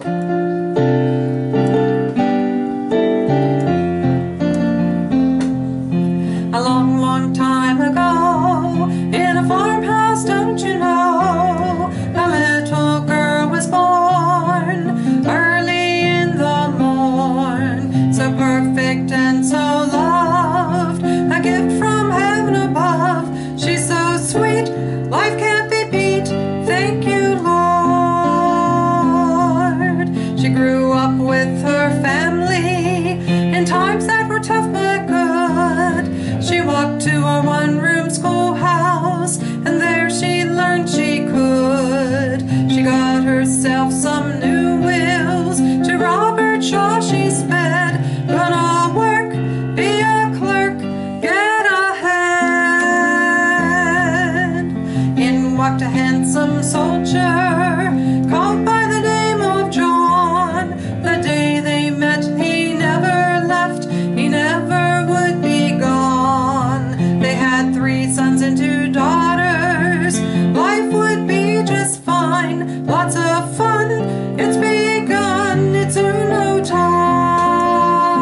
A long, long time ago, in a farmhouse, don't you know, a little girl was born early in the morn, so perfect handsome soldier, called by the name of John. The day they met, he never left, he never would be gone. They had three sons and two daughters. Life would be just fine, lots of fun. It's begun, it's soon no time.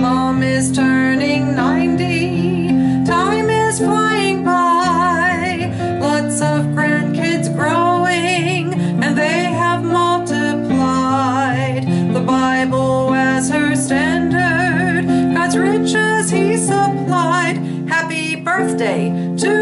Mom is turning 90, time is flying birthday to